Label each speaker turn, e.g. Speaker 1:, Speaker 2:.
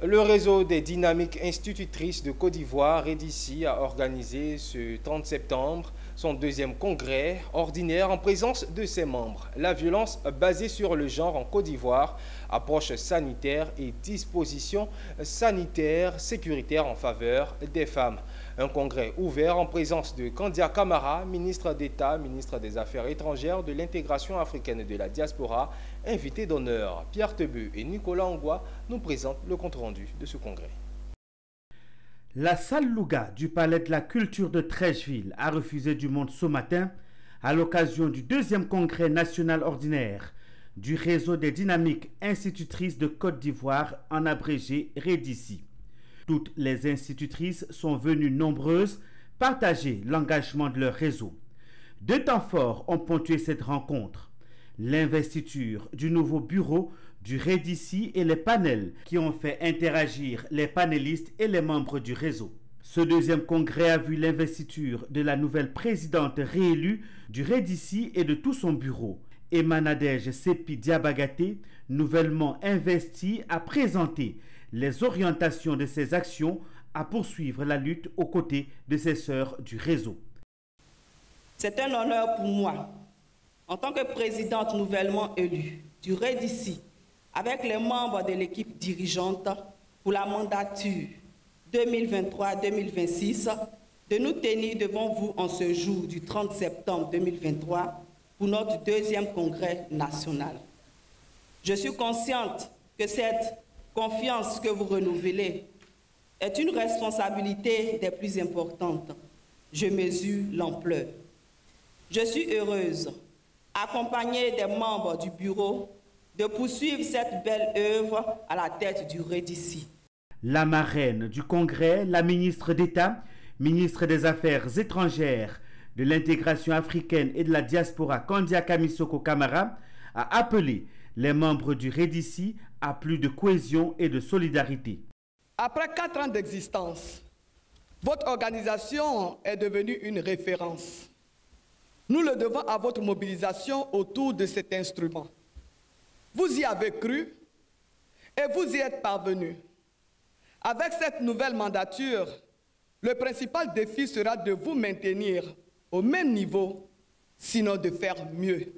Speaker 1: Le réseau des dynamiques institutrices de Côte d'Ivoire, REDICI, a organisé ce 30 septembre son deuxième congrès ordinaire en présence de ses membres. La violence basée sur le genre en Côte d'Ivoire, approche sanitaire et dispositions sanitaires sécuritaires en faveur des femmes. Un congrès ouvert en présence de Kandia Kamara, ministre d'État, ministre des Affaires étrangères, de l'intégration africaine et de la diaspora, invité d'honneur. Pierre Tebeu et Nicolas Angua nous présentent le compte-rendu de ce congrès.
Speaker 2: La salle Louga du Palais de la Culture de Trècheville a refusé du monde ce matin à l'occasion du deuxième congrès national ordinaire du réseau des dynamiques institutrices de Côte d'Ivoire en abrégé REDICI. Toutes les institutrices sont venues nombreuses partager l'engagement de leur réseau. Deux temps forts ont ponctué cette rencontre. L'investiture du nouveau bureau du REDICI et les panels qui ont fait interagir les panélistes et les membres du réseau. Ce deuxième congrès a vu l'investiture de la nouvelle présidente réélue du REDICI et de tout son bureau. Emanadej Sepi Diabagaté, nouvellement investi, a présenté les orientations de ses actions à poursuivre la lutte aux côtés de ses sœurs du réseau.
Speaker 3: C'est un honneur pour moi, en tant que présidente nouvellement élue du REDICI, avec les membres de l'équipe dirigeante pour la mandature 2023-2026 de nous tenir devant vous en ce jour du 30 septembre 2023 pour notre deuxième congrès national. Je suis consciente que cette confiance que vous renouvelez est une responsabilité des plus importantes. Je mesure l'ampleur. Je suis heureuse, accompagnée des membres du bureau, de poursuivre cette belle œuvre à la tête du Rédici.
Speaker 2: La marraine du Congrès, la ministre d'État, ministre des Affaires étrangères, de l'intégration africaine et de la diaspora, Kandia Kamisoko Kamara, a appelé les membres du Rédici à plus de cohésion et de solidarité.
Speaker 4: Après quatre ans d'existence, votre organisation est devenue une référence. Nous le devons à votre mobilisation autour de cet instrument. Vous y avez cru et vous y êtes parvenu. Avec cette nouvelle mandature, le principal défi sera de vous maintenir au même niveau, sinon de faire mieux.